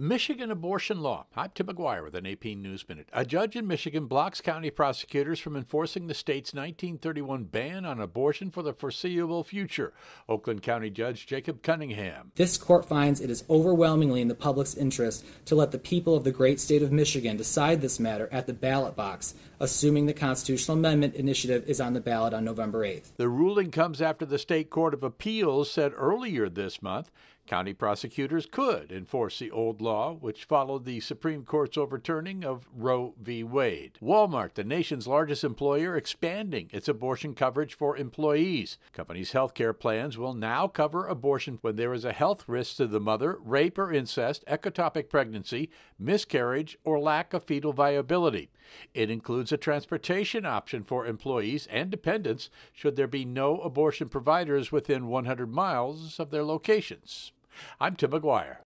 Michigan abortion law. I'm Tim McGuire with an AP News Minute. A judge in Michigan blocks county prosecutors from enforcing the state's 1931 ban on abortion for the foreseeable future. Oakland County Judge Jacob Cunningham. This court finds it is overwhelmingly in the public's interest to let the people of the great state of Michigan decide this matter at the ballot box, assuming the constitutional amendment initiative is on the ballot on November 8th. The ruling comes after the State Court of Appeals said earlier this month county prosecutors could enforce the old law, which followed the Supreme Court's overturning of Roe v. Wade. Walmart, the nation's largest employer, expanding its abortion coverage for employees. Company's health care plans will now cover abortion when there is a health risk to the mother, rape or incest, ectopic pregnancy, miscarriage, or lack of fetal viability. It includes a transportation option for employees and dependents should there be no abortion providers within 100 miles of their locations. I'm Tim McGuire.